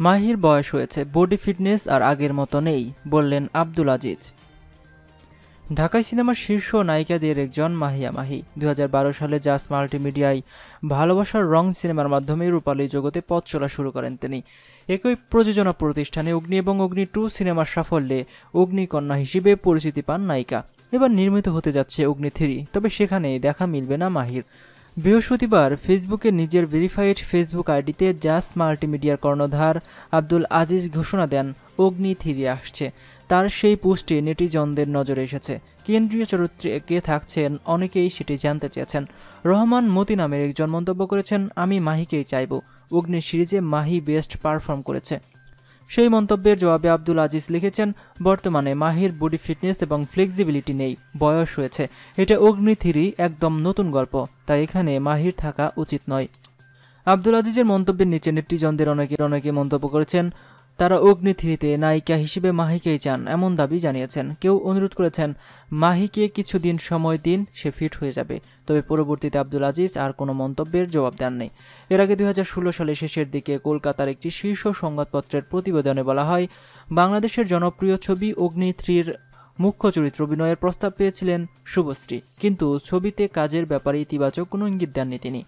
মাহির বয়স হয়েছে, body fitness আর আগের মতো নেই, বললেন আব্দুল আজিজ। ঢাকাই সিনেমার শীর্ষ নায়িকাদের একজন মাহিয়া মাহি। দুই হাজার বারো সালে জাস মাল্টিমিডিয়ায় ভালোবাসার রং সিনেমার মাধ্যমে রূপালী জগতে পথ চলা শুরু করেন তিনি। একই প্রযোজনা প্রতিষ্ঠানে অগ্নি এবং অগ্নি টু সিনেমার সাফল্যে অগ্নিকন্যা হিসেবে পরিচিতি পান নায়িকা। এবার নির্মিত হতে যাচ্ছে অগ্নি থ্রি, তবে সেখানে দেখা মিলবে না মাহির। বৃহস্পতিবার ফেসবুকে নিজের ভেরিফাইড ফেসবুক আইডিতে জাস মাল্টিমিডিয়ার কর্ণধার আব্দুল আজিজ ঘোষণা দেন, অগ্নি থিরে আসছে। তার সেই পোস্টে নেটিজনদের নজরে এসেছে। কেন্দ্রীয় চরিত্রে কে থাকছেন, অনেকেই সেটি জানতে চেয়েছেন। রহমান মতি নামের একজন মন্তব্য করেছেন, আমি মাহিকেই চাইব। অগ্নি সিরিজে মাহি বেস্ট পারফর্ম করেছে। সেই মন্তব্যের জবাবে আব্দুল আজিজ লিখেছেন, বর্তমানে মাহির বডি ফিটনেস এবং ফ্লেক্সিবিলিটি নেই, বয়স হয়েছে। এটা অগ্নি থিরি, একদম নতুন গল্প, তাই এখানে মাহির থাকা উচিত নয়। আব্দুল আজিজের মন্তব্যের নিচে নেটিজনদের অনেকে অনেকে মন্তব্য করেছেন তারা অগ্নি থ্রিতে নায়িকা হিসেবে মাহিকেই চান এমন দাবি জানিয়েছেন। কেউ অনুরোধ করেছেন, মাহিকে কিছুদিন সময় দিন, সে ফিট হয়ে যাবে। তবে পরবর্তীতে আব্দুল আজিজ আর কোনো মন্তব্যের জবাব দেননি। এর আগে দুই সালের শেষের দিকে কলকাতার একটি শীর্ষ সংবাদপত্রের প্রতিবেদনে বলা হয়, বাংলাদেশের জনপ্রিয় ছবি অগ্নি থ্রির মুখ্য চরিত্র অভিনয়ের প্রস্তাব পেয়েছিলেন শুভশ্রী। কিন্তু ছবিতে কাজের ব্যাপারে ইতিবাচক কোনো ইঙ্গিত দেননি তিনি।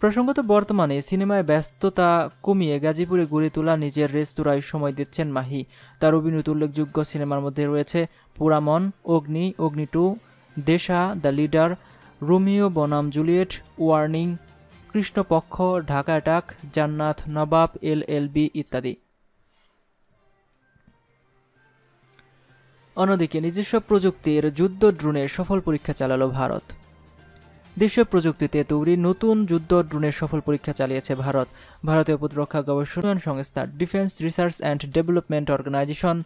প্রসঙ্গত বর্তমানে সিনেমায় ব্যস্ততা কমিয়ে গাজীপুরে গড়ে তোলা নিজের রেস্তোরাঁয় সময় দিচ্ছেন মাহি। তার অভিনীত উল্লেখযোগ্য সিনেমার মধ্যে রয়েছে Poramon Agni Agni two, Desha, the leader, Romeo বনাম Juliet, warning, Krishnapaksha, Dhaka attack, Jannat, Nabab, এল এল বি ইত্যাদি। অন্যদিকে নিজস্ব প্রযুক্তির যুদ্ধ ড্রোনের সফল পরীক্ষা চালালো ভারত। দেশীয় প্রযুক্তিতে তৈরি নতুন যুদ্ধ ড্রোনের সফল পরীক্ষা চালিয়েছে ভারত। ভারতীয় প্রতিরক্ষা গবেষণা সংস্থা defence research and development organisation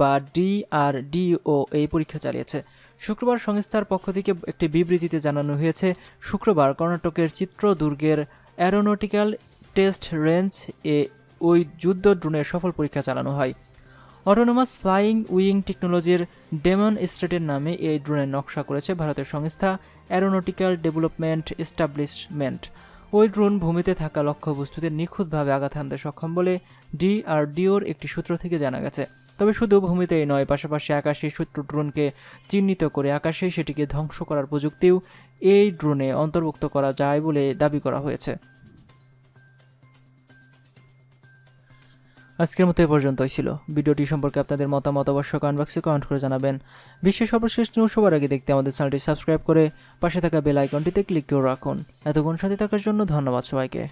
বা ডিআরডিও এই পরীক্ষা চালিয়েছে। শুক্রবার সংস্থার পক্ষ থেকে একটি বিবৃতিতে জানানো হয়েছে, শুক্রবার কর্ণাটকের চিত্রদুর্গের অ্যারোনটিক্যাল টেস্ট রেঞ্জ এ ওই যুদ্ধ ড্রোনের সফল পরীক্ষা চালানো হয়। অটোনোমাস ফ্লাইং উইং টেকনোলজির ডেমন স্টেটের নামে এই ড্রোনের নকশা করেছে ভারতের সংস্থা অ্যারোনটিক্যাল ডেভেলপমেন্ট এস্টাবলিশমেন্ট ওই ড্রোন ভূমিতে থাকা লক্ষ্যবস্তুতে নিখুঁতভাবে আঘাত হানতে সক্ষম বলে ডিআরডিওর একটি সূত্র থেকে জানা গেছে। তবে শুধু ভূমিতেই নয়, পাশাপাশি আকাশে শত্রু ড্রোনকে চিহ্নিত করে আকাশে সেটিকে ধ্বংস করার প্রযুক্তিও এই ড্রোনে অন্তর্ভুক্ত করা যায় বলে দাবি করা হয়েছে। আজকের মতো এ পর্যন্তই ছিল। ভিডিওটি সম্পর্কে আপনাদের মতামত অবশ্যই কমেন্ট বক্সে কমেন্ট করে জানাবেন। বিশ্বের সর্বশেষ নিউজ সবার আগে দেখতে আমাদের চ্যানেলটি সাবস্ক্রাইব করে পাশে থাকা বেল আইকনটিতে ক্লিক করে রাখুন। এতক্ষণ সাথে থাকার জন্য ধন্যবাদ সবাইকে।